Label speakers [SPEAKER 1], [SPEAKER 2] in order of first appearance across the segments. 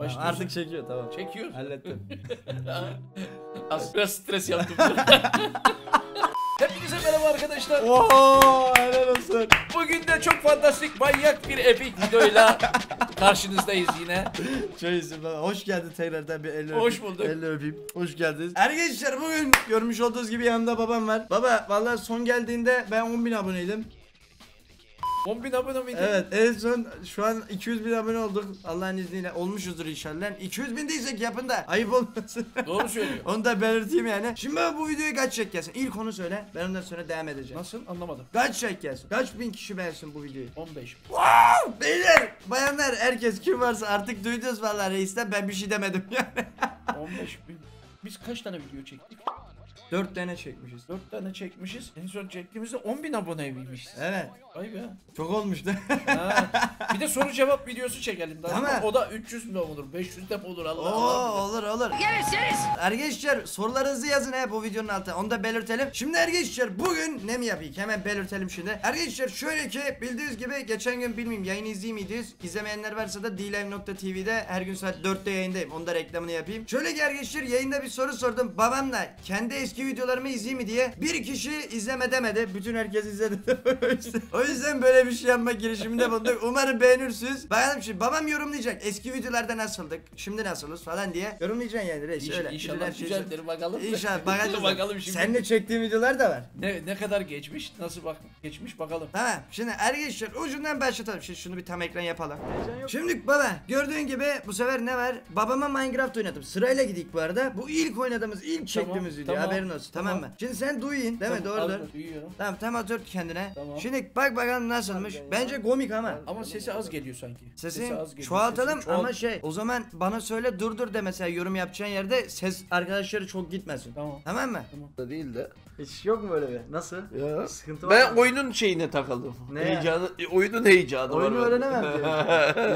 [SPEAKER 1] Başlıyorsun.
[SPEAKER 2] Artık çekiyor tamam.
[SPEAKER 1] Çekiyor.
[SPEAKER 2] Hallettim.
[SPEAKER 1] Az biraz stres yaptım. Hepinize merhaba arkadaşlar.
[SPEAKER 2] Oo helal olsun.
[SPEAKER 1] Bugün de çok fantastik manyak bir epik videoyla karşınızdayız yine.
[SPEAKER 2] İyisin baba. Hoş geldin tekrardan bir
[SPEAKER 1] Hoş
[SPEAKER 2] öpeyim.
[SPEAKER 1] bulduk.
[SPEAKER 2] Elini öpeyim. Hoş geldiniz. Arkadaşlar bugün görmüş olduğunuz gibi yanımda babam var. Baba vallahi son geldiğinde ben 10.000 aboneydim.
[SPEAKER 1] 10 bin abone miydi?
[SPEAKER 2] Evet en son şu an 200 bin abone olduk. Allah'ın izniyle olmuşuzdur inşallah. 200 bin değilsek yapın da ayıp olmasın.
[SPEAKER 1] Doğru söylüyor.
[SPEAKER 2] onu da belirteyim yani. Şimdi baba bu videoyu kaç like gelsin? İlk onu söyle. Ben ondan sonra devam edeceğim.
[SPEAKER 1] Nasıl? Anlamadım.
[SPEAKER 2] Kaç like gelsin? Kaç bin kişi beğensin bu videoyu?
[SPEAKER 1] 15.
[SPEAKER 2] Beyler, bayanlar, herkes kim varsa artık duydunuz vallahi reisten ben bir şey demedim yani.
[SPEAKER 1] 15 bin. Biz kaç tane video çektik?
[SPEAKER 2] 4 tane çekmişiz.
[SPEAKER 1] 4 tane çekmişiz. En son çektiğimizde 10 bin aboneymişiz.
[SPEAKER 2] Evet.
[SPEAKER 1] Vay be.
[SPEAKER 2] Çok olmuştu.
[SPEAKER 1] Ha. Bir de soru cevap videosu çekelim. Daha
[SPEAKER 2] Değil mi?
[SPEAKER 1] O da 300 mi olur? 500 de olur Allah
[SPEAKER 2] Oo
[SPEAKER 1] Allah.
[SPEAKER 2] olur olur. Arkadaşlar sorularınızı yazın hep bu videonun altına. Onu da belirtelim. Şimdi arkadaşlar bugün ne mi yapayım? Hemen belirtelim şimdi. Arkadaşlar şöyle ki bildiğiniz gibi geçen gün bilmiyorum yayın izleyeyim miydiniz? İzlemeyenler varsa da dlive.tv'de her gün saat 4'te yayındayım. Onu da reklamını yapayım. Şöyle ki arkadaşlar yayında bir soru sordum. Babamla kendi eski videolarımı izleyeyim mi diye. Bir kişi izleme demedi. Bütün herkes izledi. o yüzden böyle bir şey yapma girişiminde bulunduk. Umarım beğenirsiniz. Bakalım şimdi babam yorumlayacak. Eski videolarda nasıldık? Şimdi nasılız falan diye. Yorumlayacaksın yani reis.
[SPEAKER 1] İnş-
[SPEAKER 2] öyle.
[SPEAKER 1] İnşallah
[SPEAKER 2] her şey-
[SPEAKER 1] güzeldir bakalım.
[SPEAKER 2] İnşallah bakacağız.
[SPEAKER 1] bakalım şimdi.
[SPEAKER 2] Seninle çektiğim videolar da var.
[SPEAKER 1] Ne, ne kadar geçmiş? Nasıl bak geçmiş bakalım.
[SPEAKER 2] Tamam. Şimdi arkadaşlar ucundan başlatalım. Şimdi şunu bir tam ekran yapalım. Şimdi baba gördüğün gibi bu sefer ne var? Babama Minecraft oynadım. Sırayla gidik bu arada. Bu ilk oynadığımız, ilk çektiğimiz video.
[SPEAKER 1] tamam,
[SPEAKER 2] Haberin olsun. Tamam,
[SPEAKER 1] tamam.
[SPEAKER 2] mı? Şimdi sen duyun. Değil mi?
[SPEAKER 1] Tamam,
[SPEAKER 2] Doğrudur.
[SPEAKER 1] az Duyuyorum.
[SPEAKER 2] Tamam tam otur kendine.
[SPEAKER 1] Tamam.
[SPEAKER 2] Şimdi bak bakalım nasılmış. Bence komik ama.
[SPEAKER 1] Ama sesi az geliyor sanki.
[SPEAKER 2] Sesi
[SPEAKER 1] az geliyor.
[SPEAKER 2] çoğaltalım
[SPEAKER 1] Sesi çoğalt-
[SPEAKER 2] ama şey o zaman bana söyle dur dur de mesela yorum yapacağın yerde ses arkadaşları çok gitmesin.
[SPEAKER 1] Tamam.
[SPEAKER 2] Tamam mı?
[SPEAKER 3] da değil de.
[SPEAKER 2] Hiç yok mu öyle bir? Nasıl?
[SPEAKER 3] Ya.
[SPEAKER 2] Sıkıntı var
[SPEAKER 3] Ben
[SPEAKER 2] mı?
[SPEAKER 3] oyunun şeyine takıldım.
[SPEAKER 2] Ne?
[SPEAKER 3] Heyecanı, e, oyunun heyecanı
[SPEAKER 2] Oyunu
[SPEAKER 3] var. bende.
[SPEAKER 2] öğrenemem.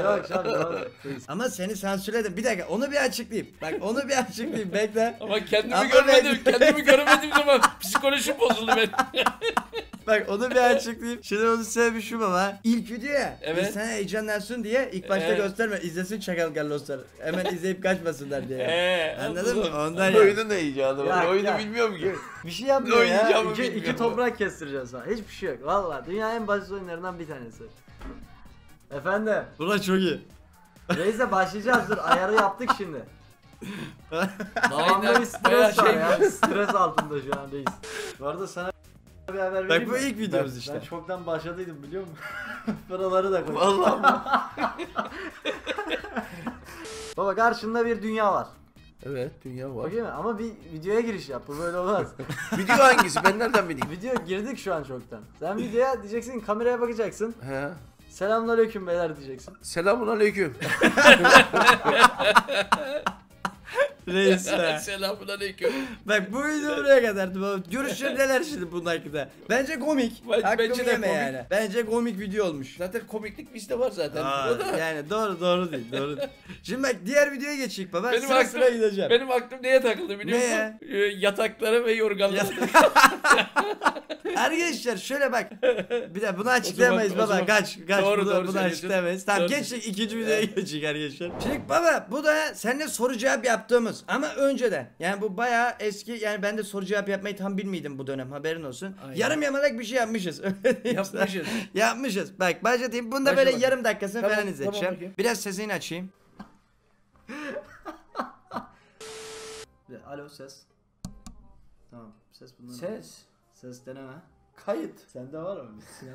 [SPEAKER 2] Yok doğru. Ama seni sansürledim. Bir dakika onu bir açıklayayım. Bak onu bir açıklayayım bekle.
[SPEAKER 1] Ama kendimi
[SPEAKER 2] Ama
[SPEAKER 1] görmedim. Kendimi görmediğim zaman psikolojim bozuldu benim.
[SPEAKER 2] Bak onu bir açıklayayım. Şimdi onun sebebi şu baba. İlk video ya.
[SPEAKER 1] Evet.
[SPEAKER 2] İnsan heyecanlansın diye ilk başta
[SPEAKER 1] Evet.
[SPEAKER 2] gösterme. izlesin çakal galloslar. Hemen izleyip kaçmasınlar diye.
[SPEAKER 1] Eee.
[SPEAKER 2] Anladın mı? Ondan ya.
[SPEAKER 3] Oyunun heyecanı var.
[SPEAKER 2] Ya,
[SPEAKER 3] Oyunu
[SPEAKER 2] ya.
[SPEAKER 3] bilmiyorum ki.
[SPEAKER 4] Bir şey yapmıyor
[SPEAKER 3] Ne
[SPEAKER 4] ya. İki, iki toprak kestireceğiz sana. Hiçbir şey yok. Valla dünya en basit oyunlarından bir tanesi. Efendim.
[SPEAKER 2] Buna çok iyi.
[SPEAKER 4] Reis'e başlayacağız dur. Ayarı yaptık şimdi.
[SPEAKER 1] Aynen. Bayağı
[SPEAKER 4] stres var
[SPEAKER 1] şey.
[SPEAKER 4] ya. Stres altında şu an reis. Bu arada sana bir haber vereyim
[SPEAKER 2] bu
[SPEAKER 4] mi?
[SPEAKER 2] ilk videomuz
[SPEAKER 4] Ben-
[SPEAKER 2] işte.
[SPEAKER 4] Ben çoktan başladıydım biliyor musun? Paraları da koydum.
[SPEAKER 3] Vallahi.
[SPEAKER 4] Baba karşında bir dünya var.
[SPEAKER 3] evet dünya var.
[SPEAKER 4] Okey mi? Ama bir videoya giriş yap. Bu böyle olmaz.
[SPEAKER 3] Video hangisi? Ben nereden bileyim?
[SPEAKER 4] Video girdik şu an çoktan. Sen videoya diyeceksin kameraya bakacaksın.
[SPEAKER 3] He.
[SPEAKER 4] Selamünaleyküm beyler diyeceksin.
[SPEAKER 3] Selamun aleyküm.
[SPEAKER 2] Reis be.
[SPEAKER 1] Selamun aleyküm.
[SPEAKER 2] Bak bu video buraya kadardı. Görüşler neler şimdi bunun hakkında. Bence komik.
[SPEAKER 1] Ben-
[SPEAKER 2] Hakkımı
[SPEAKER 1] bence de
[SPEAKER 2] yeme
[SPEAKER 1] komik.
[SPEAKER 2] yani. Bence komik video olmuş.
[SPEAKER 1] Zaten komiklik bizde var zaten.
[SPEAKER 2] Aa,
[SPEAKER 1] da-
[SPEAKER 2] yani doğru doğru değil doğru. Şimdi bak diğer videoya geçeyim baba.
[SPEAKER 1] Benim
[SPEAKER 2] sıra
[SPEAKER 1] aklım-
[SPEAKER 2] sıra gideceğim.
[SPEAKER 1] Benim aklım neye takıldı biliyor musun? Ee, Yataklara ve yorganlara.
[SPEAKER 2] Arkadaşlar şöyle bak. Bir de bunu açıklayamayız
[SPEAKER 1] zaman-
[SPEAKER 2] baba. Kaç kaç
[SPEAKER 1] Doğru,
[SPEAKER 2] bunu,
[SPEAKER 1] doğru
[SPEAKER 2] bunu açıklayamayız. Tamam
[SPEAKER 1] Doğru.
[SPEAKER 2] geçtik ikinci videoya geçecek arkadaşlar. Şimdi baba bu da seninle soru cevap yaptığımız ama önceden. Yani bu bayağı eski yani ben de soru cevap yapmayı tam bilmiyordum bu dönem haberin olsun.
[SPEAKER 1] Aynen.
[SPEAKER 2] Yarım yamalak bir şey yapmışız.
[SPEAKER 1] Yapmışız.
[SPEAKER 2] Yapmışız. Bak başlatayım. Bunda
[SPEAKER 1] Başla
[SPEAKER 2] böyle
[SPEAKER 1] bakayım.
[SPEAKER 2] yarım dakikasını
[SPEAKER 1] Tamam,
[SPEAKER 2] falan
[SPEAKER 1] tamam
[SPEAKER 2] izleteceğim.
[SPEAKER 1] bakayım.
[SPEAKER 2] Biraz sesini açayım.
[SPEAKER 4] Alo ses. Tamam ses bundan.
[SPEAKER 2] Ses.
[SPEAKER 4] Ses deneme.
[SPEAKER 2] Kayıt.
[SPEAKER 4] Sende var mı?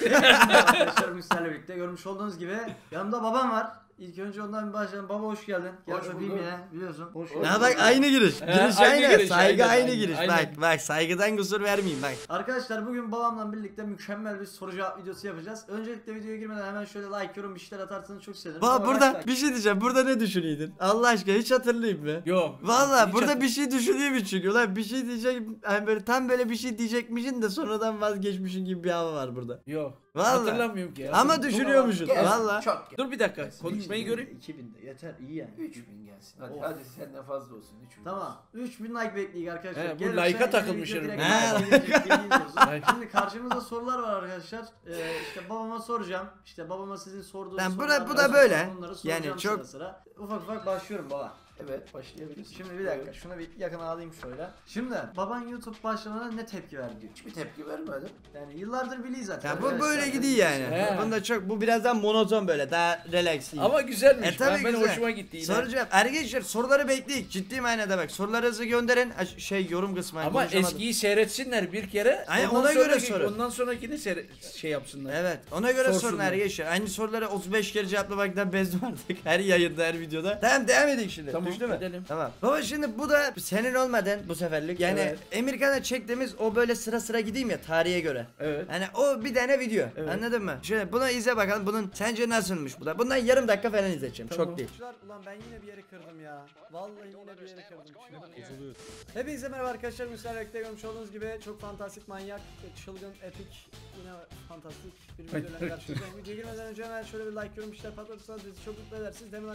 [SPEAKER 4] Arkadaşlar sizlerle birlikte görmüş olduğunuz gibi yanımda babam var. İlk önce ondan bir başlayalım. Baba hoş geldin. Gel
[SPEAKER 1] Hoş
[SPEAKER 4] öpeyim
[SPEAKER 1] bulduk.
[SPEAKER 4] yine biliyorsun. Hoş
[SPEAKER 2] Ya bak aynı giriş.
[SPEAKER 1] He,
[SPEAKER 2] Giriş
[SPEAKER 1] aynı
[SPEAKER 2] aynı.
[SPEAKER 1] giriş,
[SPEAKER 2] saygı aynı,
[SPEAKER 1] aynen,
[SPEAKER 2] giriş.
[SPEAKER 1] aynen.
[SPEAKER 2] Bak bak saygıdan kusur vermeyeyim bak.
[SPEAKER 4] Arkadaşlar bugün babamla birlikte mükemmel bir soru cevap videosu yapacağız. Öncelikle videoya girmeden hemen şöyle like, yorum bir şeyler atarsanız çok sevinirim.
[SPEAKER 2] Baba burada
[SPEAKER 4] like,
[SPEAKER 2] bir şey diyeceğim. Burada ne düşünüydün? Allah aşkına hiç hatırlayayım mı?
[SPEAKER 1] Yok.
[SPEAKER 2] Valla
[SPEAKER 1] Hiç
[SPEAKER 2] burada bir şey düşünüyor mu çünkü? Ulan bir şey diyecek hani böyle tam böyle bir şey diyecekmişin de sonradan vazgeçmişin gibi bir hava var burada.
[SPEAKER 1] Yok.
[SPEAKER 2] Vallahi.
[SPEAKER 1] Hatırlamıyorum ki ya.
[SPEAKER 2] Ama düşünüyormuşsun.
[SPEAKER 1] Gelsin,
[SPEAKER 2] Valla.
[SPEAKER 1] Çok Dur bir dakika. Konuşmayı göreyim.
[SPEAKER 4] 2000'de yeter iyi yani.
[SPEAKER 3] 3000 gelsin. Hadi,
[SPEAKER 4] Of.
[SPEAKER 3] hadi senden fazla olsun 3000.
[SPEAKER 4] Tamam. 3000 like bekliyoruz arkadaşlar.
[SPEAKER 1] He, bu
[SPEAKER 4] Gelirse
[SPEAKER 1] like'a takılmış
[SPEAKER 4] video
[SPEAKER 1] herif.
[SPEAKER 4] direkt
[SPEAKER 2] He.
[SPEAKER 4] like gelecek, yeni videosu.
[SPEAKER 1] Like.
[SPEAKER 4] Şimdi karşımızda sorular var arkadaşlar. Ee, işte babama soracağım. İşte babama sizin sorduğunuz
[SPEAKER 2] Lan bu da-
[SPEAKER 4] sorular
[SPEAKER 2] bu
[SPEAKER 4] var.
[SPEAKER 2] da böyle.
[SPEAKER 4] Soracağım
[SPEAKER 2] Yani çok-
[SPEAKER 4] sıra sıra. Ufak ufak başlıyorum baba.
[SPEAKER 3] Evet başlayabilirsin.
[SPEAKER 4] Şimdi bir dakika şunu bir yakına alayım şöyle. Şimdi baban YouTube başlamana ne tepki verdi?
[SPEAKER 3] Hiçbir tepki vermedim.
[SPEAKER 4] Yani yıllardır biliyor zaten.
[SPEAKER 2] Ya bu
[SPEAKER 4] arkadaşlar.
[SPEAKER 2] böyle gidiyor yani.
[SPEAKER 1] He.
[SPEAKER 2] Bunda çok bu birazdan monoton böyle daha relax.
[SPEAKER 1] Ama güzelmiş.
[SPEAKER 2] E, tabii
[SPEAKER 1] ben, benim
[SPEAKER 2] güzel.
[SPEAKER 1] hoşuma gitti yine.
[SPEAKER 2] Soracağım. Arkadaşlar soruları bekleyin. Ciddi manada bak. Sorularınızı gönderin. Aş- Şey yorum kısmı.
[SPEAKER 1] Ama
[SPEAKER 2] konuşamadım.
[SPEAKER 1] eskiyi seyretsinler bir kere.
[SPEAKER 2] Aynen, ona göre
[SPEAKER 1] sonraki-
[SPEAKER 2] soru.
[SPEAKER 1] Ondan sonrakini seyre- şey yapsınlar.
[SPEAKER 2] Evet. Ona göre sorun
[SPEAKER 1] Sorsunlar.
[SPEAKER 2] arkadaşlar. Aynı soruları 35 kere cevaplamaktan bezdim artık. Her yayında, her videoda. Tamam devam edelim şimdi.
[SPEAKER 1] Tamam,
[SPEAKER 2] Düştü mü?
[SPEAKER 1] edelim.
[SPEAKER 2] Tamam. Baba şimdi bu da senin olmadan bu seferlik. Yani
[SPEAKER 1] Evet.
[SPEAKER 2] Emirkan'a çektiğimiz o böyle sıra sıra gideyim ya tarihe göre.
[SPEAKER 1] Evet.
[SPEAKER 2] Hani o bir tane video.
[SPEAKER 1] Evet.
[SPEAKER 2] Anladın mı? Şöyle bunu izle bakalım. Bunun sence nasılmış bu da? Bundan yarım dakika falan izleyeceğim.
[SPEAKER 1] Tamam.
[SPEAKER 2] Çok değil.
[SPEAKER 4] Ulan ben yine bir yeri kırdım ya. Vallahi yine bir yeri kırdım. Hepinize merhaba arkadaşlar. Müsaadenizle görmüş olduğunuz gibi çok fantastik, manyak, çılgın, epik, yine fantastik bir videoyla karşınızdayım. Videoya girmeden önce hemen şöyle bir like, yorum, işler patlatırsanız bizi çok mutlu edersiniz. Demin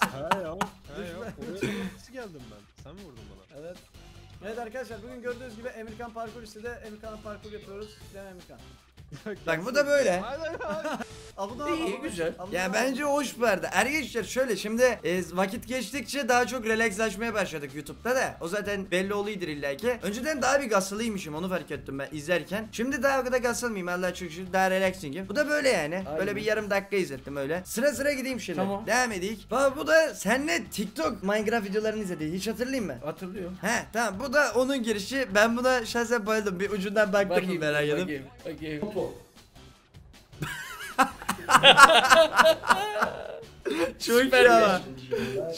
[SPEAKER 5] Ha ya. Oraya nasıl geldim ben? Sen mi vurdun bana?
[SPEAKER 4] Evet. Evet arkadaşlar bugün gördüğünüz gibi Emirkan parkur listede Emirkan'la parkur yapıyoruz. Mi Emirkan?
[SPEAKER 2] Bak bu da böyle.
[SPEAKER 4] Abone ol,
[SPEAKER 1] İyi, güzel.
[SPEAKER 4] Abone
[SPEAKER 2] Ya bence hoş arada. Arkadaşlar şöyle şimdi e, vakit geçtikçe daha çok relaxlaşmaya başladık YouTube'da da. O zaten belli oluyordur illaki. Önceden daha bir gasılıymışım onu fark ettim ben izlerken. Şimdi daha o kadar gasılmayayım Allah çok şükür daha relaxing'im. Bu da böyle yani. Böyle bir yarım dakika izlettim öyle. Sıra sıra gideyim şimdi.
[SPEAKER 1] Tamam.
[SPEAKER 2] Devam edeyim. Baba bu da senle TikTok Minecraft videolarını izledi. Hiç hatırlayayım mı?
[SPEAKER 1] Hatırlıyorum.
[SPEAKER 2] He tamam bu da onun girişi. Ben buna şahsen bayıldım. Bir ucundan baktım
[SPEAKER 1] Bakayım,
[SPEAKER 2] merak edip.
[SPEAKER 1] bakayım, bakayım.
[SPEAKER 2] Çok iyi
[SPEAKER 1] Süpermiş.
[SPEAKER 2] ama.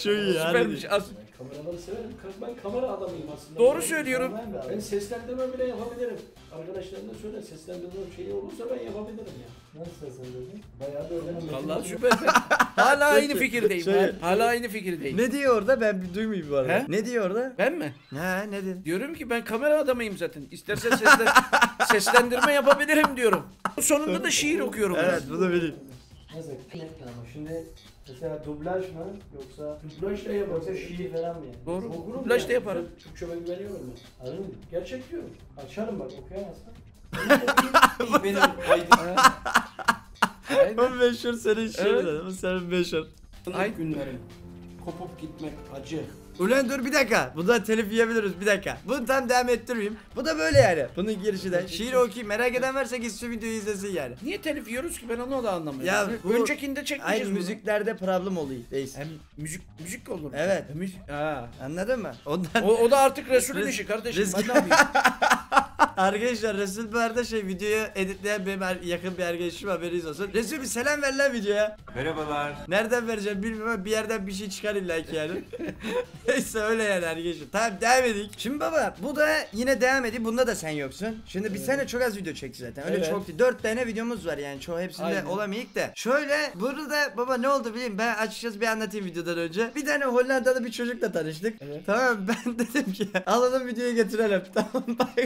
[SPEAKER 2] Çok iyi.
[SPEAKER 1] Süpermiş. Az-
[SPEAKER 6] Kameraları severim. Ben kamera adamıyım aslında.
[SPEAKER 1] Doğru
[SPEAKER 6] Ben-
[SPEAKER 1] söylüyorum.
[SPEAKER 6] Ben seslendirme bile yapabilirim. Arkadaşlarına söyle seslendirme şeyi olursa ben yapabilirim ya. Nasıl seslendirdin? Bayağı da öğrenemem.
[SPEAKER 1] Allah süper. Hala aynı fikirdeyim.
[SPEAKER 2] Şöyle-
[SPEAKER 1] Hala aynı fikirdeyim.
[SPEAKER 2] Ne diyor orada? Ben bir duymayayım bu arada.
[SPEAKER 1] He?
[SPEAKER 2] Ne diyor orada?
[SPEAKER 1] Ben mi?
[SPEAKER 2] Ha ne dedi?
[SPEAKER 1] Diyorum ki ben kamera adamıyım zaten. İstersen seslen seslendirme yapabilirim diyorum. Sonunda da şiir okuyorum.
[SPEAKER 2] Evet bunu bileyim.
[SPEAKER 6] Nasıl? Ama şimdi mesela dublaj mı yoksa dublaj da yaparım. Yoksa şiir falan mı yani?
[SPEAKER 1] Doğru.
[SPEAKER 6] Okurum
[SPEAKER 1] Dublaj da
[SPEAKER 6] yani.
[SPEAKER 1] yaparım.
[SPEAKER 6] Ben Türkçe ben güveniyorum ben. Anladın mı? Gerçek diyorum. Açarım bak okuyamazsan.
[SPEAKER 1] Benim kaydım. Aynen.
[SPEAKER 2] Bu meşhur senin şey
[SPEAKER 1] Evet.
[SPEAKER 2] senin meşhur.
[SPEAKER 6] Ay günlerim. Kopup gitmek acı.
[SPEAKER 2] Ulan dur bir dakika. Bundan telif yiyebiliriz bir dakika. Bunu tam devam ettirmeyeyim. Bu da böyle yani. Bunun girişi de. Şiir okuyayım. Merak eden varsa gitsin videoyu izlesin yani.
[SPEAKER 1] Niye telif yiyoruz ki ben onu da anlamıyorum.
[SPEAKER 2] Ya bu-
[SPEAKER 1] Öncekinde çekmişiz
[SPEAKER 2] Aynı
[SPEAKER 1] bunu.
[SPEAKER 2] müziklerde problem oluyor. Reis.
[SPEAKER 1] Hem müzik müzik olur. mu?
[SPEAKER 2] Evet.
[SPEAKER 1] E, müzik. Ha.
[SPEAKER 2] Anladın mı? Ondan
[SPEAKER 1] O, o da artık Resul'ün
[SPEAKER 2] Res-
[SPEAKER 1] işi kardeşim. Ben ne yapayım?
[SPEAKER 2] arkadaşlar Resul bu arada şey videoyu editleyen benim er- yakın bir arkadaşım haberiniz olsun. Resul bir selam ver lan videoya.
[SPEAKER 7] Merhabalar.
[SPEAKER 2] Nereden vereceğim bilmiyorum ama bir yerden bir şey çıkar illa ki yani. Neyse öyle yani arkadaşlar. Tamam devam edelim. Şimdi baba bu da yine devam edeyim. Bunda da sen yoksun. Şimdi biz seninle çok az video çektik zaten. Öyle
[SPEAKER 1] Evet.
[SPEAKER 2] çok değil. Dört tane videomuz var yani. Çoğu hepsinde
[SPEAKER 1] Aynen.
[SPEAKER 2] olamayık da. Şöyle burada baba ne oldu bileyim ben açıkçası bir anlatayım videodan önce. Bir tane Hollandalı bir çocukla tanıştık.
[SPEAKER 1] Evet.
[SPEAKER 2] Tamam ben dedim ki alalım videoyu getirelim. Tamam bak.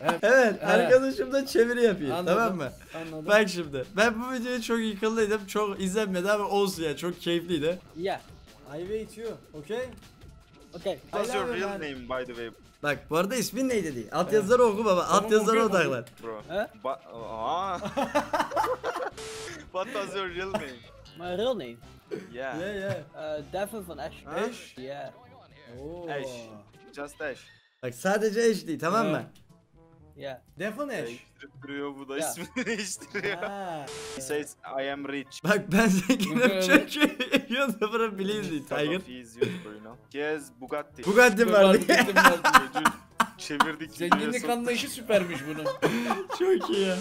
[SPEAKER 1] Evet.
[SPEAKER 2] evet arkadaşım da çeviri yapıyor.
[SPEAKER 1] Anladım.
[SPEAKER 2] Tamam mı?
[SPEAKER 1] Anladım.
[SPEAKER 2] Bak şimdi ben bu videoyu çok yıkıldıydım. Çok izlenmedi ama olsun ya çok keyifliydi.
[SPEAKER 4] Yeah. I wait you. Okay?
[SPEAKER 8] Okay.
[SPEAKER 9] What's your real
[SPEAKER 4] man.
[SPEAKER 9] name by the way,
[SPEAKER 2] Bak bu arada ismin neydi diye. Alt yazıları oku baba. Alt yazıları odaklan.
[SPEAKER 9] bro? But, ah. What was your real name?
[SPEAKER 8] My real name?
[SPEAKER 9] Yeah,
[SPEAKER 4] Yeah yeah.
[SPEAKER 8] Uh, Devin van Esch.
[SPEAKER 9] Ash?
[SPEAKER 8] Yeah.
[SPEAKER 4] Oo.
[SPEAKER 9] Ash. just Ash.
[SPEAKER 2] Bak sadece eş değil tamam mı?
[SPEAKER 8] Yeah.
[SPEAKER 4] Defon Ash.
[SPEAKER 9] Değiştirip duruyor bu da
[SPEAKER 8] Ya.
[SPEAKER 9] ismini değiştiriyor.
[SPEAKER 4] Ha.
[SPEAKER 9] He says I am rich.
[SPEAKER 2] Bak ben zenginim çünkü YouTuber'ı bileyim diye
[SPEAKER 9] Because
[SPEAKER 2] Tiger.
[SPEAKER 9] of he is YouTuber, you know. He has Bugatti.
[SPEAKER 2] Bugatti.
[SPEAKER 1] Marketim var.
[SPEAKER 9] Çocuğu Çevirdik.
[SPEAKER 1] Zenginlik
[SPEAKER 9] sok-
[SPEAKER 1] anlayışı süpermiş bunun.
[SPEAKER 2] Çok iyi ya.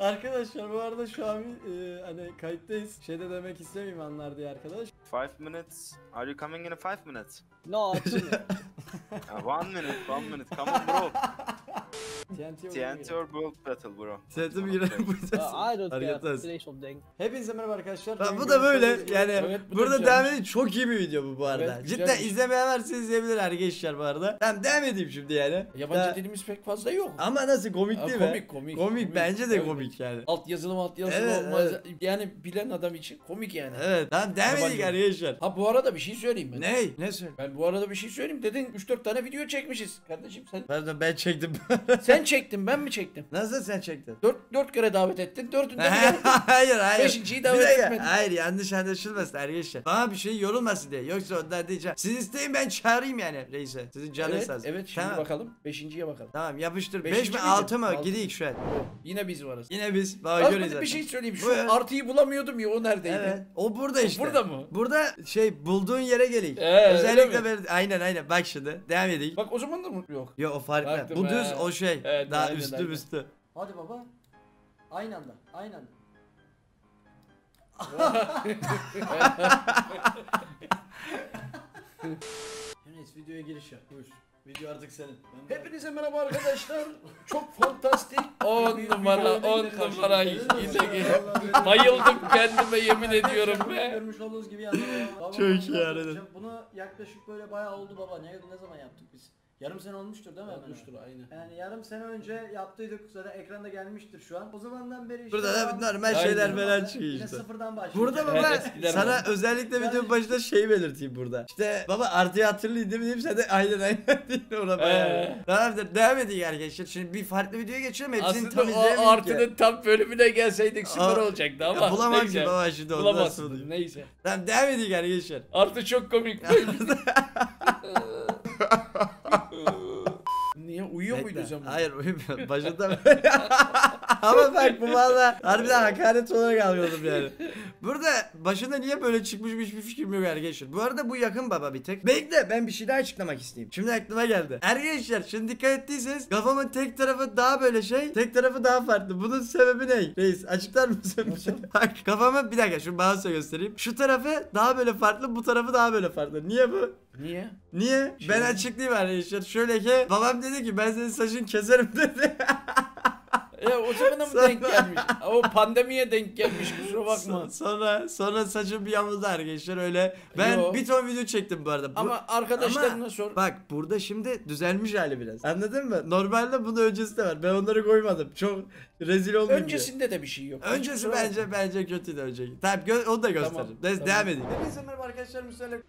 [SPEAKER 4] Arkadaşlar bu arada şu an e, hani kayıttayız. Şey de demek istemeyeyim anlar diye arkadaş.
[SPEAKER 9] Five minutes. Are you coming in five minutes?
[SPEAKER 8] No.
[SPEAKER 9] Uh, one minute, one minute. Come on bro.
[SPEAKER 4] TNT
[SPEAKER 9] TNT or Bullet Battle bro.
[SPEAKER 2] Setim girelim bu
[SPEAKER 8] Uh, I don't care. Something.
[SPEAKER 4] Hepinize merhaba arkadaşlar.
[SPEAKER 2] Lan bu da böyle yani
[SPEAKER 1] Evet, bu da
[SPEAKER 2] burada devam edin çok iyi bir video bu bu arada.
[SPEAKER 1] Evet,
[SPEAKER 2] Cidden
[SPEAKER 1] güzelmiş.
[SPEAKER 2] izlemeyen varsa izleyebilir arkadaşlar bu arada. Tamam devam edeyim şimdi yani.
[SPEAKER 1] Yabancı
[SPEAKER 2] Ya-
[SPEAKER 1] dilimiz pek fazla yok.
[SPEAKER 2] Ama nasıl komik değil
[SPEAKER 1] komik,
[SPEAKER 2] mi?
[SPEAKER 1] komik,
[SPEAKER 2] Komik
[SPEAKER 1] komik.
[SPEAKER 2] bence de
[SPEAKER 1] Evet.
[SPEAKER 2] komik yani.
[SPEAKER 1] Alt yazılı alt yazılı
[SPEAKER 2] Evet,
[SPEAKER 1] olmaz.
[SPEAKER 2] evet.
[SPEAKER 1] Yani bilen adam için komik yani.
[SPEAKER 2] Evet tamam devam edelim arkadaşlar.
[SPEAKER 1] Ha bu arada bir şey söyleyeyim ben.
[SPEAKER 2] Ne? Ne söyle?
[SPEAKER 1] Ben bu arada bir şey söyleyeyim. Dedin 3-4 tane video çekmişiz. Kardeşim sen
[SPEAKER 2] Pardon ben çektim.
[SPEAKER 1] sen çektin ben mi çektim?
[SPEAKER 2] Nasıl sen çektin?
[SPEAKER 1] 4 4 kere davet ettin. Dördünde de geldim.
[SPEAKER 2] hayır hayır.
[SPEAKER 1] Beşinciyi davet
[SPEAKER 2] dakika,
[SPEAKER 1] etmedin.
[SPEAKER 2] Hayır yanlış anlaşılmasın arkadaşlar. Bana bir şey yorulmasın diye. Yoksa ondan diyeceğim. Siz isteyin ben çağırayım yani reise. Sizin canınız
[SPEAKER 1] Evet, evet şimdi
[SPEAKER 2] tamam.
[SPEAKER 1] bakalım. Beşinciye bakalım.
[SPEAKER 2] Tamam yapıştır. 5
[SPEAKER 1] Beşinci
[SPEAKER 2] mi
[SPEAKER 1] miydi?
[SPEAKER 2] 6 mı?
[SPEAKER 1] Altı.
[SPEAKER 2] Gidik şu an.
[SPEAKER 1] Yine biz varız.
[SPEAKER 2] Yine biz.
[SPEAKER 1] Az
[SPEAKER 2] görüyoruz
[SPEAKER 1] bir
[SPEAKER 2] zaten.
[SPEAKER 1] şey söyleyeyim. Şu
[SPEAKER 2] Buyur.
[SPEAKER 1] artıyı bulamıyordum ya o neredeydi?
[SPEAKER 2] Evet. O burada işte.
[SPEAKER 1] Burada mı?
[SPEAKER 2] Burada şey bulduğun yere geleyim.
[SPEAKER 1] Ee,
[SPEAKER 2] Özellikle
[SPEAKER 1] mi?
[SPEAKER 2] ben aynen aynen bak şimdi. Devam edelim.
[SPEAKER 1] Bak o zaman da mı? Yok.
[SPEAKER 2] Yo o farklı. Bu düz o şey.
[SPEAKER 1] Evet,
[SPEAKER 2] Daha
[SPEAKER 1] aynen,
[SPEAKER 2] üstü
[SPEAKER 1] aynen.
[SPEAKER 2] üstü.
[SPEAKER 4] Hadi baba. Aynı anda. Aynı anda. Enes videoya giriş yap. Buyur. Video artık senin. Ben de-
[SPEAKER 1] Hepinize merhaba arkadaşlar. Çok fantastik. 10 numara 10 numara yine gel. Bayıldım kendime yemin ediyorum be.
[SPEAKER 4] Görmüş olduğunuz gibi yandım.
[SPEAKER 2] Çok iyi harbiden.
[SPEAKER 4] Bunu yaklaşık böyle bayağı oldu baba. Ne, ne zaman yaptık biz? Yarım sene olmuştur değil mi?
[SPEAKER 1] Olmuştur aynen.
[SPEAKER 4] Yani yarım sene önce yaptıydık zaten ekranda gelmiştir şu an. O zamandan beri işte
[SPEAKER 2] Burada
[SPEAKER 4] devam-
[SPEAKER 2] da normal
[SPEAKER 1] Aynen.
[SPEAKER 2] şeyler falan
[SPEAKER 4] Yine
[SPEAKER 2] çıkıyor işte.
[SPEAKER 4] sıfırdan başlayacağız.
[SPEAKER 2] Burada
[SPEAKER 1] Evet,
[SPEAKER 2] baba
[SPEAKER 1] eskiler
[SPEAKER 2] sana
[SPEAKER 1] var.
[SPEAKER 2] özellikle
[SPEAKER 4] Yani-
[SPEAKER 2] videonun başında şey belirteyim burada. İşte baba artıyı hatırlayın değil mi diyeyim sen de aynen aynen değil ona bayağı.
[SPEAKER 1] Ee.
[SPEAKER 2] Tamamdır devam edin arkadaşlar. Şimdi bir farklı videoya geçelim hepsini
[SPEAKER 1] Aslında
[SPEAKER 2] tam
[SPEAKER 1] o
[SPEAKER 2] izleyemedik
[SPEAKER 1] artının
[SPEAKER 2] ya.
[SPEAKER 1] tam bölümüne gelseydik süper
[SPEAKER 2] Aa,
[SPEAKER 1] olacaktı ama.
[SPEAKER 2] Ya bulamam ki baba şimdi sonra
[SPEAKER 1] Bulamazsın
[SPEAKER 2] diyeyim.
[SPEAKER 1] neyse.
[SPEAKER 2] Tamam devam edin arkadaşlar.
[SPEAKER 1] Artı çok komik. Bu?
[SPEAKER 2] Hayır uyumuyorum. Başında Ama bak bu valla harbiden hakaret olarak algıladım yani. Burada başında niye böyle çıkmış bir fikrim yok arkadaşlar. Bu arada bu yakın baba bir tek. Bekle ben bir şey daha açıklamak isteyeyim. Şimdi aklıma geldi. Arkadaşlar şimdi dikkat ettiyseniz kafamın tek tarafı daha böyle şey. Tek tarafı daha farklı. Bunun sebebi ne? Reis açıklar mısın? bak kafamın bir dakika şu mouse'a göstereyim. Şu tarafı daha böyle farklı bu tarafı daha böyle farklı. Niye bu?
[SPEAKER 1] Niye?
[SPEAKER 2] Niye?
[SPEAKER 1] Şey-
[SPEAKER 2] Ben açıklayayım arkadaşlar. Şöyle ki babam dedi ki ben senin saçını keserim dedi.
[SPEAKER 1] Ya o zamana mı
[SPEAKER 2] Sonra-
[SPEAKER 1] denk gelmiş? O pandemiye denk gelmiş kusura bakma.
[SPEAKER 2] So- sonra sonra saçım bir yamuldu arkadaşlar öyle. Ben
[SPEAKER 1] Yo.
[SPEAKER 2] bir ton video çektim bu arada. Bu-
[SPEAKER 1] Ama arkadaşlarına
[SPEAKER 2] Ama
[SPEAKER 1] sor.
[SPEAKER 2] Bak burada şimdi düzelmiş hali biraz. Anladın mı? Normalde bunun öncesi de var. Ben onları koymadım. Çok rezil diye.
[SPEAKER 1] Öncesinde de bir şey yok.
[SPEAKER 2] Öncesi bence bence kötüydü önceki. Tamam onu da gösteririm.
[SPEAKER 1] Tamam,
[SPEAKER 2] Neyse,
[SPEAKER 1] tamam.
[SPEAKER 2] devam edeyim.
[SPEAKER 4] Hepinize merhaba arkadaşlar. Müsaade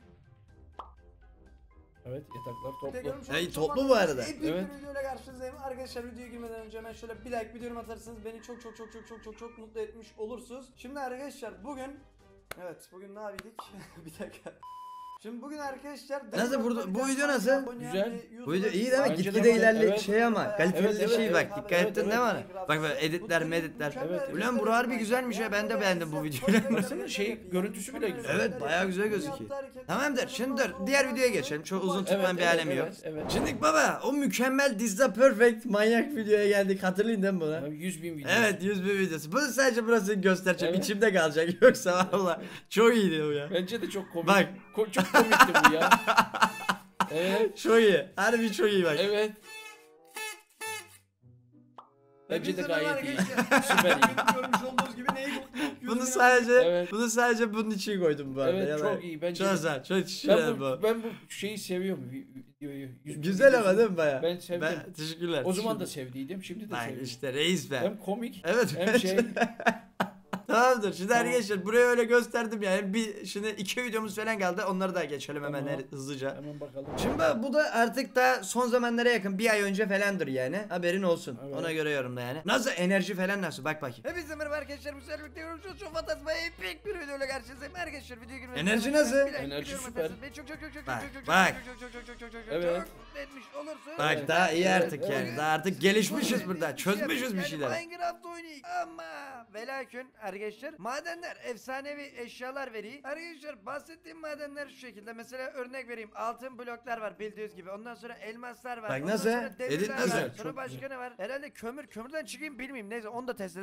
[SPEAKER 1] Evet yataklar toplu.
[SPEAKER 4] Görmüş
[SPEAKER 2] Ey,
[SPEAKER 4] olduğunuz
[SPEAKER 2] toplu bu arada.
[SPEAKER 1] Evet.
[SPEAKER 4] bir videoyla karşınızdayım. Arkadaşlar videoya girmeden önce hemen şöyle bir like bir yorum atarsanız beni çok çok çok çok çok çok çok mutlu etmiş olursunuz. Şimdi arkadaşlar bugün Evet bugün ne yapıyorduk? bir dakika. Şimdi bugün arkadaşlar
[SPEAKER 2] Nasıl burada- bu video nasıl?
[SPEAKER 1] Güzel.
[SPEAKER 2] Bu video iyi değil mi?
[SPEAKER 1] Bence de
[SPEAKER 2] Gitgide
[SPEAKER 1] var.
[SPEAKER 2] ilerle
[SPEAKER 1] Evet.
[SPEAKER 2] şey ama kaliteli
[SPEAKER 1] Evet, evet,
[SPEAKER 2] şey
[SPEAKER 1] evet.
[SPEAKER 2] bak dikkat ettin değil mi? ona? Bak böyle editler
[SPEAKER 4] Bu
[SPEAKER 2] meditler.
[SPEAKER 1] Evet.
[SPEAKER 2] Ulan bu harbi güzelmiş ya, ben de beğendim bu videoyu.
[SPEAKER 1] Baksana şey, görüntüsü bile güzel.
[SPEAKER 2] Evet, bayağı güzel gözüküyor. Tamamdır şimdi dur diğer videoya geçelim. Çok uzun tutmanın
[SPEAKER 1] Evet,
[SPEAKER 2] bir
[SPEAKER 1] evet,
[SPEAKER 2] alemi yok.
[SPEAKER 1] evet, evet.
[SPEAKER 2] Şimdi baba o mükemmel Dizda Perfect manyak videoya geldik hatırlayın değil mi bunu?
[SPEAKER 1] Abi 100 bin video.
[SPEAKER 2] Evet 100 bin videosu. Bunu sadece burası göstereceğim.
[SPEAKER 1] Evet.
[SPEAKER 2] İçimde kalacak. Yoksa valla çok iyiydi o ya.
[SPEAKER 1] Bence de çok komik.
[SPEAKER 2] Bak.
[SPEAKER 1] Ko- çok komikti bu ya. evet.
[SPEAKER 2] Çok iyi. Harbi çok iyi bak.
[SPEAKER 1] Evet. Bence de gayet iyi. Süper iyi.
[SPEAKER 4] Görmüş olduğunuz gibi neyi
[SPEAKER 2] Bunu sadece
[SPEAKER 1] Evet.
[SPEAKER 2] bunu sadece bunun için koydum bu arada.
[SPEAKER 1] Evet
[SPEAKER 2] ya
[SPEAKER 1] çok iyi. Bence
[SPEAKER 2] Çok
[SPEAKER 1] de-
[SPEAKER 2] güzel. Çok
[SPEAKER 1] ben bu,
[SPEAKER 2] bu.
[SPEAKER 1] ben bu şeyi seviyorum videoyu.
[SPEAKER 2] Güzel ama değil mi baya?
[SPEAKER 1] Ben sevdim.
[SPEAKER 2] teşekkürler.
[SPEAKER 1] O zaman da
[SPEAKER 2] teşekkürler.
[SPEAKER 1] sevdiydim. Şimdi de
[SPEAKER 2] Bak
[SPEAKER 1] seviyorum.
[SPEAKER 2] işte reis be.
[SPEAKER 1] Hem komik
[SPEAKER 2] Evet.
[SPEAKER 1] hem şey.
[SPEAKER 2] Tamamdır. Şimdi
[SPEAKER 1] Tamam.
[SPEAKER 2] arkadaşlar buraya öyle gösterdim yani. Bir şimdi iki videomuz falan kaldı. Onları da geçelim hemen
[SPEAKER 1] Tamam.
[SPEAKER 2] hızlıca.
[SPEAKER 1] Hemen bakalım.
[SPEAKER 2] Şimdi bu da artık da son zamanlara yakın bir ay önce falandır yani. Haberin olsun.
[SPEAKER 1] Evet.
[SPEAKER 2] Ona göre yorumla yani. Nasıl enerji falan nasıl? Bak bakayım. Hepinize merhaba arkadaşlar. Bu sefer birlikte yorumcu çok fantasma epik bir videoyla karşınızdayım. Arkadaşlar videoya girmeden Enerji nasıl?
[SPEAKER 1] Enerji süper.
[SPEAKER 2] Beni çok çok çok çok Bak, çok çok bak. çok çok çok çok çok çok
[SPEAKER 1] Evet.
[SPEAKER 2] çok olursun.
[SPEAKER 1] Evet.
[SPEAKER 2] Bak daha iyi
[SPEAKER 1] Evet,
[SPEAKER 2] artık
[SPEAKER 1] evet.
[SPEAKER 2] yani. Daha artık gelişmişiz burada. Çözmüşüz bir şeyler. Minecraft oynayın ama ve lakin
[SPEAKER 7] arkadaşlar. Madenler efsanevi eşyalar vereyim. Arkadaşlar bahsettiğim madenler şu şekilde. Mesela örnek vereyim. Altın bloklar var bildiğiniz gibi. Ondan sonra elmaslar var.
[SPEAKER 2] Bak
[SPEAKER 7] Ondan
[SPEAKER 2] nasıl?
[SPEAKER 7] sonra demirler
[SPEAKER 2] Edit
[SPEAKER 7] var.
[SPEAKER 2] nasıl?
[SPEAKER 7] Sonra
[SPEAKER 2] Çok
[SPEAKER 7] başka ne var? Herhalde kömür. Kömürden çıkayım bilmiyorum. Neyse onu da test.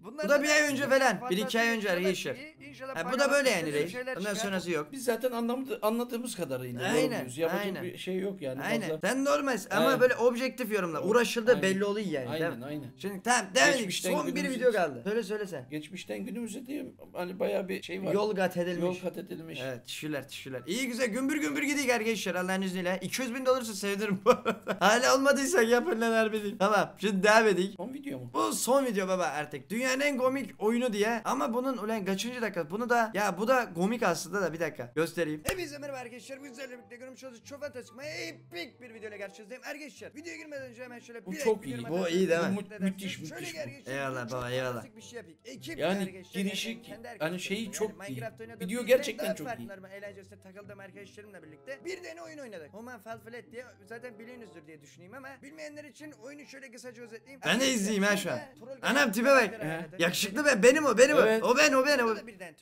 [SPEAKER 7] Bunlar
[SPEAKER 2] Bu da bir ay önce falan. Bir iki ay önce arkadaşlar.
[SPEAKER 7] İnşallah
[SPEAKER 2] Ha, bu da böyle yani reis. Ondan sonrası yok.
[SPEAKER 1] Biz zaten anlamadı, anladığımız kadarıyla
[SPEAKER 7] Aynen,
[SPEAKER 1] yorumluyoruz. Yapacak
[SPEAKER 7] aynen.
[SPEAKER 1] bir şey yok yani.
[SPEAKER 7] Aynen.
[SPEAKER 1] Fazla-
[SPEAKER 7] Sen normal ama
[SPEAKER 1] Aynen.
[SPEAKER 7] böyle objektif yorumla. Uğraşıldı
[SPEAKER 1] Aynen.
[SPEAKER 7] belli oluyor yani. değil
[SPEAKER 1] Aynen
[SPEAKER 7] mi?
[SPEAKER 1] aynen.
[SPEAKER 7] Şimdi tamam devam edelim.
[SPEAKER 1] Geçmişten
[SPEAKER 7] Son bir
[SPEAKER 1] günümüze-
[SPEAKER 7] video kaldı. Söyle söyle sen.
[SPEAKER 1] Geçmişten günümüze diyeyim hani bayağı bir şey var.
[SPEAKER 7] Yol kat edilmiş.
[SPEAKER 1] Yol kat edilmiş.
[SPEAKER 7] Evet tişüler tişüler. İyi güzel gümbür gümbür gidiyor arkadaşlar Allah'ın izniyle. 200 bin de olursa sevinirim bu arada. Hala olmadıysa yapın lan harbi değil. Tamam şimdi devam edelim.
[SPEAKER 1] Son video mu?
[SPEAKER 7] Bu son video baba artık. Dünyanın en komik oyunu diye. Ama bunun ulan kaçıncı dakika? Bunu da ya bu da komik aslında da bir dakika göstereyim. Hepinize merhaba arkadaşlar. Bu yüzden birlikte görmüş olduğunuz çok fantastik epik bir videoyla karşınızdayım. Arkadaşlar videoya girmeden önce hemen şöyle
[SPEAKER 1] Bu
[SPEAKER 7] bir
[SPEAKER 1] çok
[SPEAKER 7] like,
[SPEAKER 1] iyi. Bu iyi değil mi?
[SPEAKER 7] çok
[SPEAKER 1] Bu müthiş, müthiş
[SPEAKER 7] Şöyle
[SPEAKER 1] bu.
[SPEAKER 7] arkadaşlar,
[SPEAKER 2] Eyvallah
[SPEAKER 7] çok
[SPEAKER 2] baba, eyvallah.
[SPEAKER 7] bir şey yapayım. Ekip
[SPEAKER 1] Yani
[SPEAKER 7] kendi
[SPEAKER 1] hani şeyi çok iyi. Video gerçekten çok iyi.
[SPEAKER 7] eğlencesine takıldığım arkadaşlarımla birlikte bir tane oyun oynadık. Human Fall Flat diye zaten biliyorsunuzdur diye düşüneyim ama bilmeyenler için oyunu şöyle kısaca özetleyeyim.
[SPEAKER 2] Ben de izleyeyim ha şu an. Anam tipe bak. Yakışıklı be benim o benim
[SPEAKER 1] Evet.
[SPEAKER 2] o. O ben o ben o.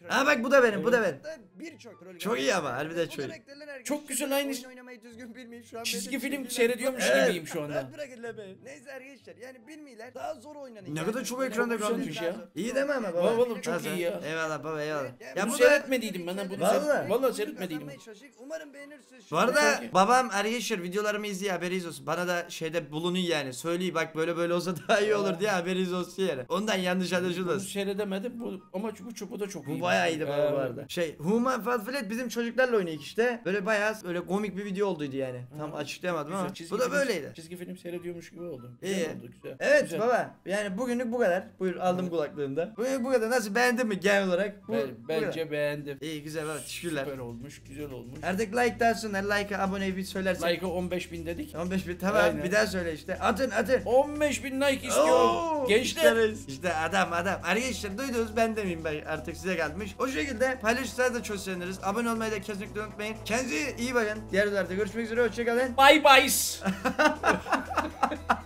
[SPEAKER 2] Ha bak bu da benim bu da benim.
[SPEAKER 7] Birçok
[SPEAKER 2] Çok iyi ama, harbiden çok iyi.
[SPEAKER 1] Çok güzel, aynı
[SPEAKER 7] oyun oynamayı düzgün bilmeyip şu an
[SPEAKER 1] Çizgi film seyrediyormuş gibiyim şu anda.
[SPEAKER 7] Rahat bırakın. Neyse arkadaşlar yani bilmiyorlar daha zor oynanıyor.
[SPEAKER 2] Ne kadar çok ekranda
[SPEAKER 1] kalmış ya.
[SPEAKER 7] zor.
[SPEAKER 2] İyi değil mi ama baba?
[SPEAKER 1] Baba, oğlum çok iyi ya.
[SPEAKER 2] Eyvallah baba eyvallah.
[SPEAKER 7] Ya
[SPEAKER 2] Ya
[SPEAKER 1] Bunu seyretmediydim ben bunu
[SPEAKER 2] Vallahi.
[SPEAKER 1] seyret- Vallahi seyretmediydim.
[SPEAKER 7] Umarım beğenirsiniz.
[SPEAKER 2] bu arada babam arkadaşlar videolarımı izliyor haberiniz olsun. Bana da şeyde bulunuyor yani. Söyleyeyim bak böyle böyle olsa daha iyi olur diye haberiniz olsun yani. Ondan yanlış
[SPEAKER 1] Bunu
[SPEAKER 2] anlaşılmasın.
[SPEAKER 1] seyredemedim bu ama bu çubu da çok iyi.
[SPEAKER 2] Bu bayağı iyiydi baba bu
[SPEAKER 1] Evet.
[SPEAKER 2] arada. Şey Human Fall Flat bizim çocuklarla oynuyor işte. Böyle bayağı böyle komik bir video olduydu yani. Tam açıklayamadım ama. Bu da böyleydi.
[SPEAKER 1] Çizgi film seyrediyormuş gibi oldu. Güzel
[SPEAKER 2] İyi.
[SPEAKER 1] oldu güzel.
[SPEAKER 2] Evet
[SPEAKER 1] Güzel.
[SPEAKER 2] baba. Yani bugünlük bu kadar. Buyur aldım kulaklığında. Bugünlük bu kadar. Nasıl beğendin mi genel olarak? Bu,
[SPEAKER 1] Ben,
[SPEAKER 2] bu
[SPEAKER 1] bence beğendim.
[SPEAKER 2] İyi güzel baba teşekkürler.
[SPEAKER 1] Süper olmuş, güzel olmuş.
[SPEAKER 2] Artık like dersinler. Like'a aboneyi bir söylersen.
[SPEAKER 1] Like'ı 15 bin dedik.
[SPEAKER 2] 15 bin tamam
[SPEAKER 1] Aynen.
[SPEAKER 2] bir daha söyle işte. Atın atın.
[SPEAKER 1] 15 bin like istiyorum. Gençler.
[SPEAKER 2] işte, işte adam adam. Arkadaşlar duydunuz ben demeyeyim ben artık size kalmış. O şekilde paylaşırsanız da çok seviniriz. Abone olmayı da kesinlikle
[SPEAKER 7] unutmayın. Kendinize iyi bakın. Diğer videolarda görüşmek üzere. Hoşçakalın.
[SPEAKER 1] Bye bye.